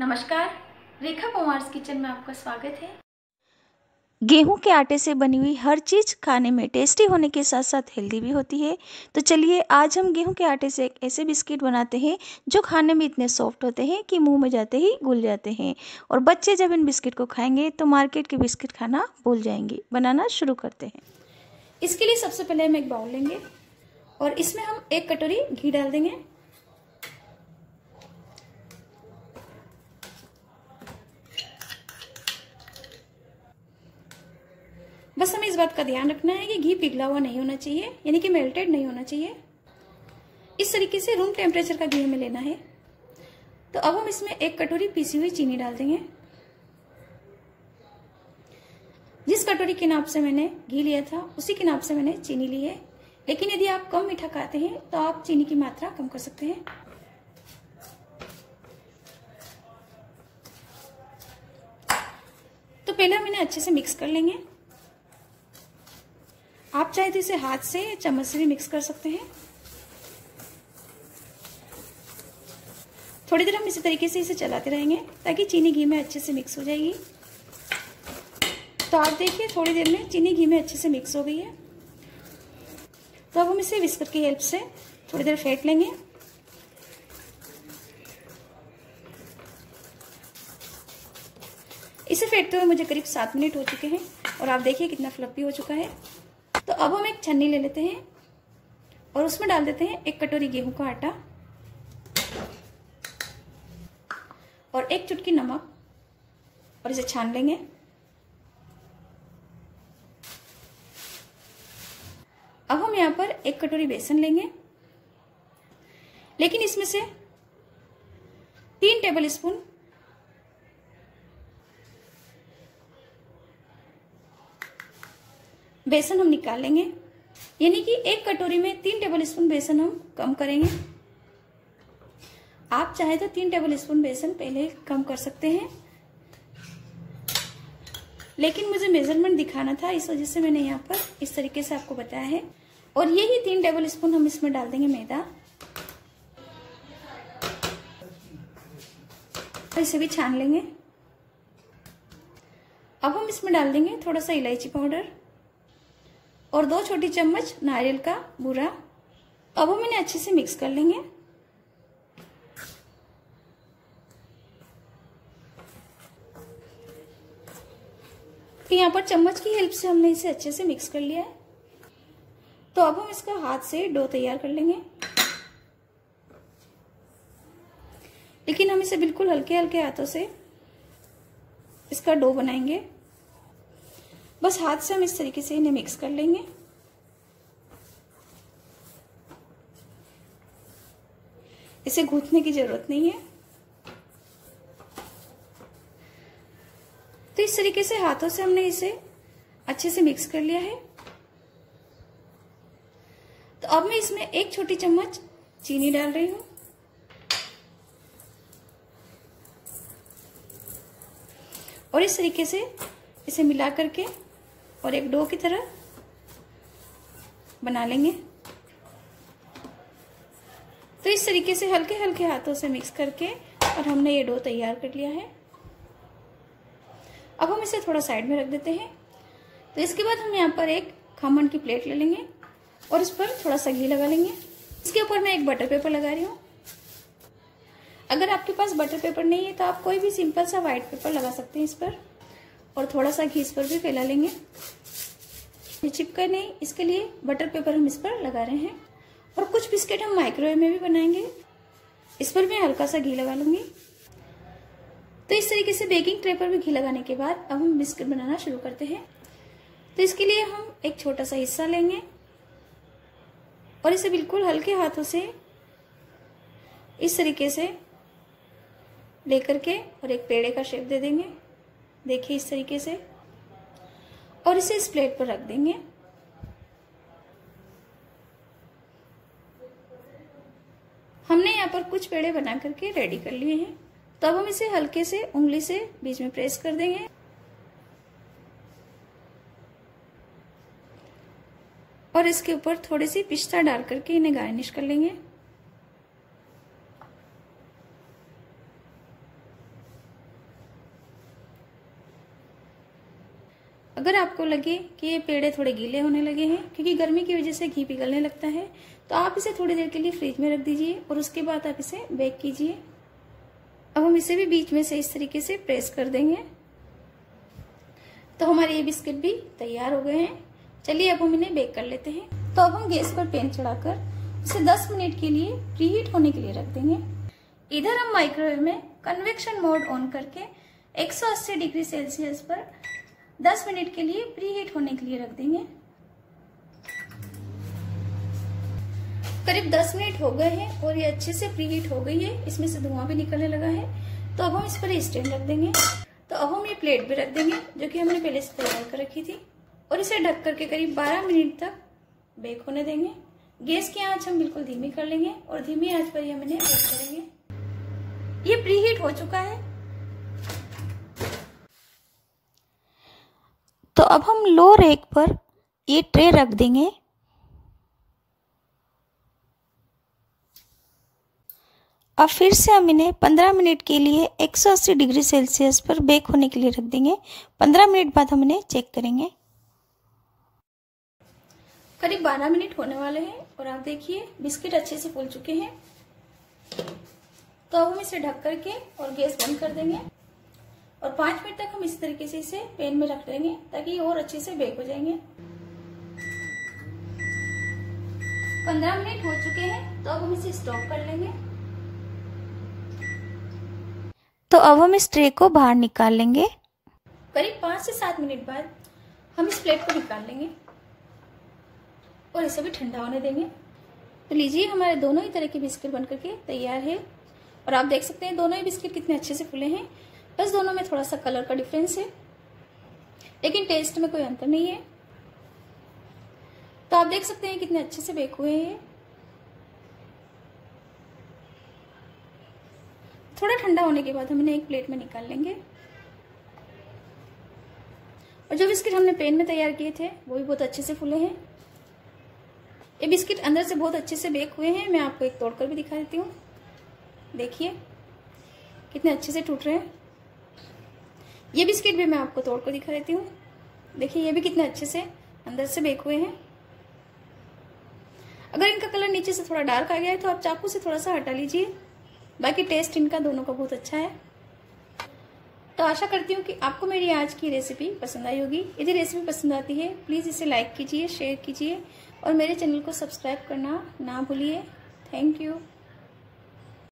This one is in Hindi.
नमस्कार रेखा कुमार्स किचन में आपका स्वागत है। गेहूँ के आटे से बनी हुई हर चीज़ खाने में टेस्टी होने के साथ साथ हेल्दी भी होती है। तो चलिए आज हम गेहूँ के आटे से एक ऐसे बिस्किट बनाते हैं जो खाने में इतने सॉफ्ट होते हैं कि मुँह में जाते ही घुल जाते हैं। और बच्चे जब इन बिस्किट को खाएँगे तो मार्केट के बिस्किट खाना भूल जाएँगे। बनाना शुरू करते हैं। इसके लिए सबसे पहले हम एक बाउल लेंगे और इसमें हम एक कटोरी घी डाल देंगे। बस हमें इस बात का ध्यान रखना है कि घी पिघला हुआ नहीं होना चाहिए, यानी कि मेल्टेड नहीं होना चाहिए। इस तरीके से रूम टेम्परेचर का घी हमें लेना है। तो अब हम इसमें एक कटोरी पीसी हुई चीनी डाल देंगे। जिस कटोरी के नाप से मैंने घी लिया था, उसी के नाप से मैंने चीनी ली है। लेकिन यदि आप कम मीठा खाते हैं तो आप चीनी की मात्रा कम कर सकते हैं। तो पहले हम इन्हें अच्छे से मिक्स कर लेंगे। आप चाहे तो इसे हाथ से चम्मच से भी मिक्स कर सकते हैं। थोड़ी देर हम इसी तरीके से इसे चलाते रहेंगे ताकि चीनी घी में अच्छे से मिक्स हो जाएगी। तो आप देखिए थोड़ी देर में चीनी घी में अच्छे से मिक्स हो गई है। तो अब हम इसे विस्कर की हेल्प से थोड़ी देर फेंट लेंगे। इसे फेंटते हुए मुझे करीब सात मिनट हो चुके हैं और आप देखिए कितना फ्लफी हो चुका है। अब हम एक छन्नी ले लेते हैं और उसमें डाल देते हैं एक कटोरी गेहूँ का आटा और एक चुटकी नमक और इसे छान लेंगे। अब हम यहाँ पर एक कटोरी बेसन लेंगे। लेकिन इसमें से तीन टेबल स्पून बेसन हम निकाल लेंगे। यानी कि एक कटोरी में तीन टेबल स्पून बेसन हम कम करेंगे। आप चाहे तो तीन टेबल स्पून बेसन पहले कम कर सकते हैं। लेकिन मुझे मेज़रमेंट दिखाना था, इस वजह से मैंने यहाँ पर इस तरीके से आपको बताया है। और यही तीन टेबल स्पून हम इसमें डाल देंगे मैदा। इसे भी छान लेंगे। अब हम इसमें डाल देंगे थोड़ा सा इलायची पाउडर। और दो छोटी चम्मच नारियल का बूरा। अब हम इन्हें अच्छे से मिक्स कर लेंगे। तो यहाँ पर चम्मच की हेल्प से हमने इसे अच्छे से मिक्स कर लिया है। तो अब हम इसका हाथ से डो तैयार कर लेंगे। लेकिन हम इसे बिल्कुल हल्के हल्के हाथों से इसका डो बनाएँगे। बस हाथ से हम इस तरीके से इन्हें मिक्स कर लेंगे। इसे घूटने की ज़रूरत नहीं है। तो इस तरीके से हाथों से हमने इसे अच्छे से मिक्स कर लिया है। तो अब मैं इसमें एक छोटी चम्मच चीनी डाल रही हूँ। और इस तरीके से इसे मिला करके और एक डो की तरह बना लेंगे। तो इस तरीके से हल्के हल्के हाथों से मिक्स करके और हमने ये डो तैयार कर लिया है। अब हम इसे थोड़ा साइड में रख देते हैं। तो इसके बाद हम यहाँ पर एक खमन की प्लेट ले लेंगे और इस पर थोड़ा सा घी लगा लेंगे। इसके ऊपर मैं एक बटर पेपर लगा रही हूँ। अगर आपके पास बटर पेपर नहीं है तो आप कोई भी सिंपल सा व्हाइट पेपर लगा सकते हैं इस पर। और थोड़ा सा घी इस पर भी फैला लेंगे। ये चिपका नहीं, इसके लिए बटर पेपर हम इस पर लगा रहे हैं। और कुछ बिस्किट हम माइक्रोवेव में भी बनाएँगे। इस पर मैं हल्का सा घी लगा लूँगी। तो इस तरीके से बेकिंग ट्रे पर भी घी लगाने के बाद अब हम बिस्किट बनाना शुरू करते हैं। तो इसके लिए हम एक छोटा सा हिस्सा लेंगे। और इसे बिल्कुल हल्के हाथों से इस तरीके से लेकर के और एक पेड़े का शेप दे देंगे। देखिए इस तरीके से। और इसे इस प्लेट पर रख देंगे। हमने यहाँ पर कुछ पेड़े बना करके रेडी कर लिए हैं। तो अब हम इसे हल्के से उंगली से बीच में प्रेस कर देंगे। और इसके ऊपर थोड़ी सी पिस्ता डाल करके इन्हें गार्निश कर लेंगे। अगर आपको लगे कि ये पेड़े थोड़े गीले होने लगे हैं, क्योंकि गर्मी की वजह से घी पिघलने लगता है तो आप इसे थोड़ी देर के लिए फ्रिज में रख दीजिए और उसके बाद आप इसे बेक कीजिए। अब हम इसे भी बीच में से इस तरीके से प्रेस कर देंगे। तो हमारे ये बिस्किट भी तैयार हो गए हैं। चलिए अब हम इन्हें बेक कर लेते हैं। तो अब हम गैस पर पैन चढ़ाकर इसे 10 मिनट के लिए प्रीहीट होने के लिए रख देंगे। इधर हम माइक्रोवेव में कन्वेक्शन मोड ऑन करके 180 डिग्री सेल्सियस पर 10 मिनट के लिए प्री हीट होने के लिए रख देंगे। करीब 10 मिनट हो गए हैं और ये अच्छे से प्रीहीट हो गई है। इसमें से धुआँ भी निकलने लगा है। तो अब हम इस पर स्टैंड रख देंगे। तो अब हम ये प्लेट भी रख देंगे, जो कि हमने पहले से तैयार कर रखी थी। और इसे ढक करके करीब 12 मिनट तक बेक होने देंगे। गैस की आँच हम बिल्कुल धीमी कर लेंगे और धीमी आँच पर ही हम इन्हें बेक करेंगे। ये प्री हीट हो चुका है। अब हम लो रेक पर ये ट्रे रख देंगे। अब फिर से हम इन्हें 15 मिनट के लिए 180 डिग्री सेल्सियस पर बेक होने के लिए रख देंगे। 15 मिनट बाद हम इन्हें चेक करेंगे। करीब 12 मिनट होने वाले हैं और आप देखिए बिस्किट अच्छे से फूल चुके हैं। तो अब हम इसे ढक करके और गैस बंद कर देंगे। और पाँच मिनट तक हम इस तरीके से इसे पेन में रख देंगे ताकि ये और अच्छे से बेक हो जाएँगे। पंद्रह मिनट हो चुके हैं तो अब हम इसे स्टॉप कर लेंगे। तो अब हम इस ट्रे को बाहर निकाल लेंगे। करीब पाँच से सात मिनट बाद हम इस प्लेट को निकाल लेंगे और इसे भी ठंडा होने देंगे। तो लीजिए हमारे दोनों ही तरह के बिस्किट बन करके तैयार है। और आप देख सकते हैं दोनों ही बिस्किट कितने अच्छे से फूले हैं। बस दोनों में थोड़ा सा कलर का डिफरेंस है। लेकिन टेस्ट में कोई अंतर नहीं है। तो आप देख सकते हैं कितने अच्छे से बेक हुए हैं। थोड़ा ठंडा होने के बाद हम इन्हें एक प्लेट में निकाल लेंगे। और जो बिस्किट हमने पेन में तैयार किए थे, वो भी बहुत अच्छे से फूले हैं। ये बिस्किट अंदर से बहुत अच्छे से बेक हुए हैं। मैं आपको एक तोड़कर भी दिखा देती हूँ। देखिए, कितने अच्छे से टूट रहे हैं। ये बिस्किट भी मैं आपको तोड़कर दिखा देती हूँ। देखिए, ये भी कितने अच्छे से अंदर से बेक हुए हैं। अगर इनका कलर नीचे से थोड़ा डार्क आ गया है तो आप चाकू से थोड़ा सा हटा लीजिए। बाकी टेस्ट इनका दोनों का बहुत अच्छा है। तो आशा करती हूँ कि आपको मेरी आज की रेसिपी पसंद आई होगी। यदि रेसिपी पसंद आती है, प्लीज़ इसे लाइक कीजिए, शेयर कीजिए और मेरे चैनल को सब्सक्राइब करना ना भूलिए। Thank you.